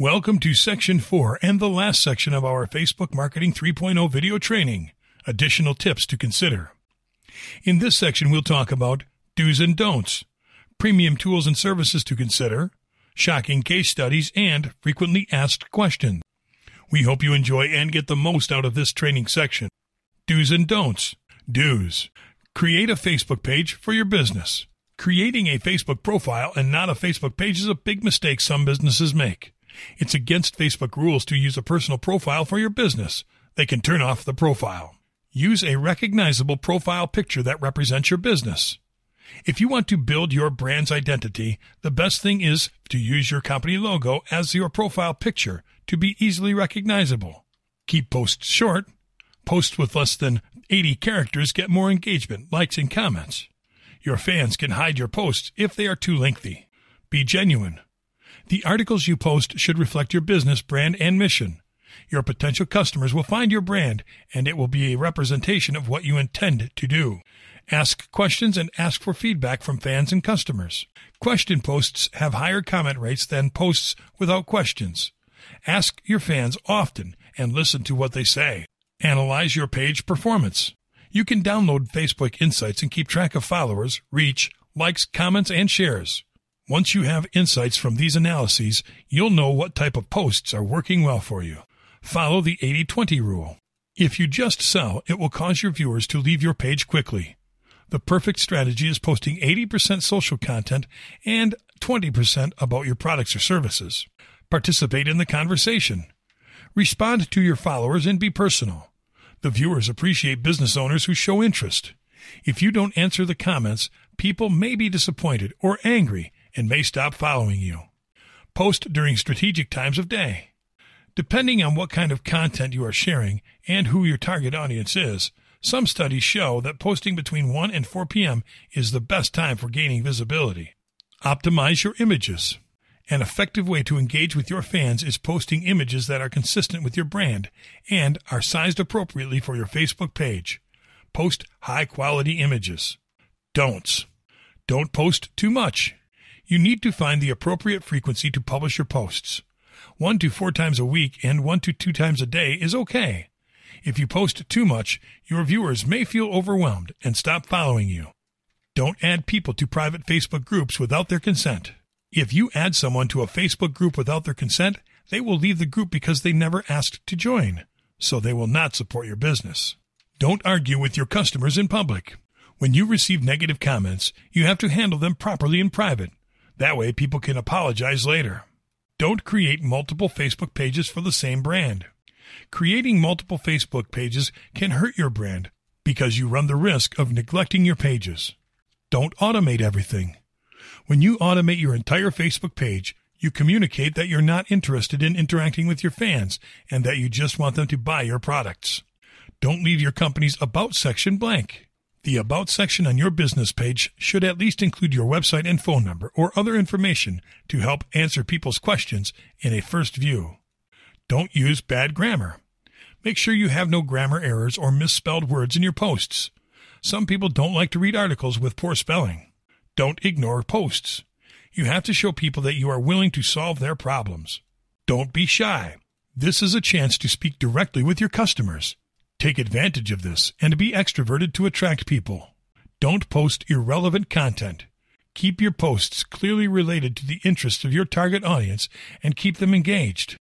Welcome to Section 4 and the last section of our Facebook Marketing 3.0 video training. Additional tips to consider. In this section, we'll talk about do's and don'ts, premium tools and services to consider, shocking case studies, and frequently asked questions. We hope you enjoy and get the most out of this training section. Do's and don'ts. Do's. Create a Facebook page for your business. Creating a Facebook profile and not a Facebook page is a big mistake some businesses make. It's against Facebook rules to use a personal profile for your business. They can turn off the profile. Use a recognizable profile picture that represents your business. If you want to build your brand's identity, the best thing is to use your company logo as your profile picture to be easily recognizable. Keep posts short. Posts with less than 80 characters get more engagement, likes, and comments. Your fans can hide your posts if they are too lengthy. Be genuine. The articles you post should reflect your business, brand, and mission. Your potential customers will find your brand, and it will be a representation of what you intend to do. Ask questions and ask for feedback from fans and customers. Question posts have higher comment rates than posts without questions. Ask your fans often and listen to what they say. Analyze your page performance. You can download Facebook Insights and keep track of followers, reach, likes, comments, and shares. Once you have insights from these analyses, you'll know what type of posts are working well for you. Follow the 80-20 rule. If you just sell, it will cause your viewers to leave your page quickly. The perfect strategy is posting 80% social content and 20% about your products or services. Participate in the conversation. Respond to your followers and be personal. The viewers appreciate business owners who show interest. If you don't answer the comments, people may be disappointed or angry and may stop following you. Post during strategic times of day. Depending on what kind of content you are sharing and who your target audience is, some studies show that posting between 1 and 4 p.m. is the best time for gaining visibility. Optimize your images. An effective way to engage with your fans is posting images that are consistent with your brand and are sized appropriately for your Facebook page. Post high quality images. Don'ts. Don't post too much. You need to find the appropriate frequency to publish your posts. One to four times a week and one to two times a day is okay. If you post too much, your viewers may feel overwhelmed and stop following you. Don't add people to private Facebook groups without their consent. If you add someone to a Facebook group without their consent, they will leave the group because they never asked to join, so they will not support your business. Don't argue with your customers in public. When you receive negative comments, you have to handle them properly in private that way, people can apologize later. Don't create multiple Facebook pages for the same brand. Creating multiple Facebook pages can hurt your brand because you run the risk of neglecting your pages. Don't automate everything. When you automate your entire Facebook page, you communicate that you're not interested in interacting with your fans and that you just want them to buy your products. Don't leave your company's About section blank. The About section on your business page should at least include your website and phone number or other information to help answer people's questions in a first view. Don't use bad grammar. Make sure you have no grammar errors or misspelled words in your posts. Some people don't like to read articles with poor spelling. Don't ignore posts. You have to show people that you are willing to solve their problems. Don't be shy. This is a chance to speak directly with your customers. Take advantage of this and be extroverted to attract people. Don't post irrelevant content. Keep your posts clearly related to the interests of your target audience and keep them engaged.